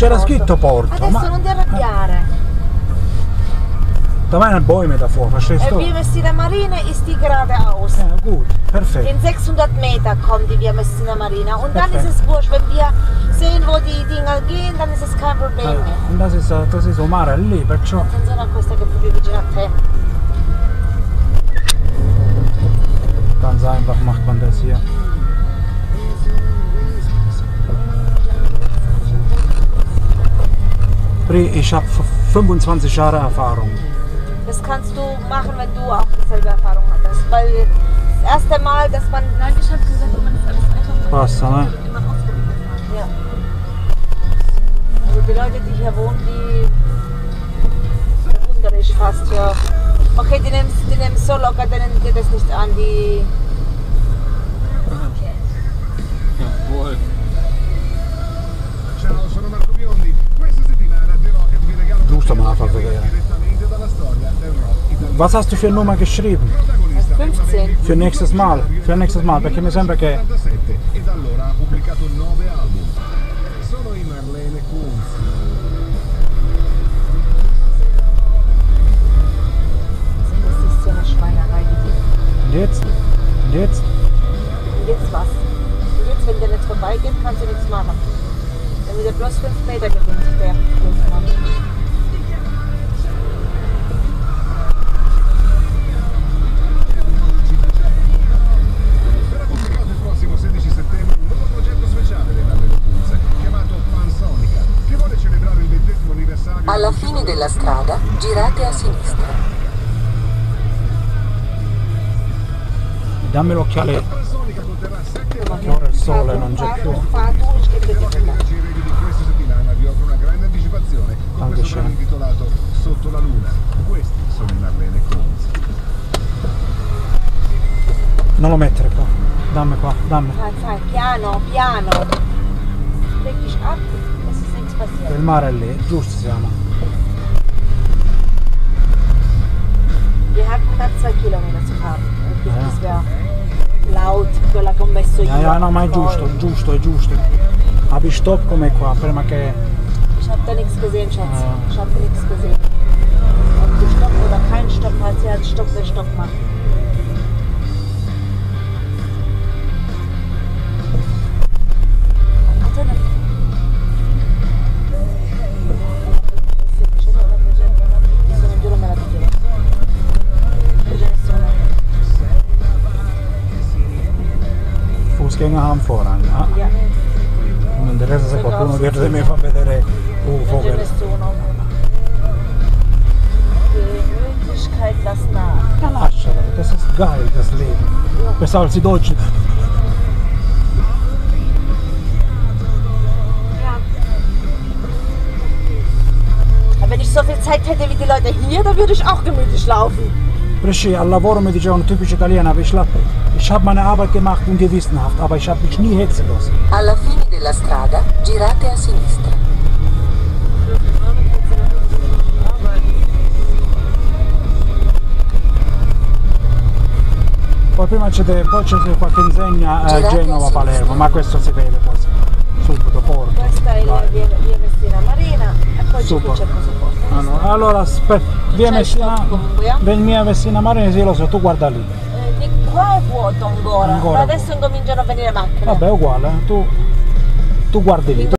C'era scritto Porto, Adesso ma- non ti arrabbiare. Da meiner Bäume davor, verstehst du? wir Messina Marine ist die geradeaus. Ja, gut, perfekt. In 600 Meter kommt die Via Messina Marina. Und dann ist es wurscht, wenn wir sehen, wo die Dinger gehen, dann ist es kein Problem Eh, mehr. Das ist, das ist un mare lì, perciò... Attenzione a questa che è proprio vicino a te. Ganz einfach macht man das hier. Pri, ich habe 25 Jahre Erfahrung. Das kannst du machen, wenn du auch dieselbe Erfahrung hattest. Weil das erste Mal, dass man. Nein, ich habe gesagt, wenn man das alles einfach ne? immer ausprobiert hat. Ja. Also die Leute, die hier wohnen, die bewundere ich fast, ja. Okay, die nehmen die nehmen so locker, denen geht es nicht an, die. Jawohl. Ciao, Was hast du für eine Nummer geschrieben? 15. Für nächstes Mal, für nächstes Mal, perché mi sembra che... Jetzt, jetzt. Jetzt was? Jetzt, wenn der nicht vorbeigeht, kannst du nichts machen. Wenn der bloß 5 Meter gewinnt, der Mann. Alla fine della strada girate a sinistra. Dammi l'occhiale. Pansonica conterrà 7 Che ora il sole non c'è più. Anche intitolato Sotto la luna. Questi sono i Marlene Kunz. Non lo mettere qua. Dammi qua, dammi. Fai, fai, piano, piano. Ab, Il mare è lì, giusto siamo. Wir hatten knapp zwei Kilometer zu fahren. Ja, laut, quella che ho messo io. Ja, ja, no, ma è giusto, è giusto, è giusto. Abi stop come qua, prima che... Ich habe da nichts gesehen, Schatz. Ja. Ich habe nichts gesehen. Ob du Stopp oder kein Stopp hast, ja, Stopp will Stopp machen. Fußgänger haben Vorrang. Ah, Ja, non interessa se qualcuno dietro di me fa vedere un vogel. Ja, lascialo, das ist geil, das Leben. Besser als die Deutschen. Ja. Wenn ich so viel Zeit hätte wie die Leute hier, dann würde ich auch gemütlich laufen. Bresci, al lavoro mi dicevano typisch italiano, ich, la- ich habe meine Arbeit gemacht und gewissenhaft, aber ich habe mich nie hetzen lassen. Alla fine della strada girate a sinistra. Poi prima c'è, de- poi c'è qualche insegna a Girate a Genova, Palermo, sinistra. ma questo si vede poi subito, Porto. Questa è la via, via Marina e poi c'è Super. qui il presupposto. Allora, allora aspe- via Messina, eh? del mia Messina Marina, sì lo so, tu guarda lì. Eh, di qua è vuoto ancora, Ancora ma adesso incominciano a venire macchine. Vabbè, uguale, eh, tu, tu guardi lì.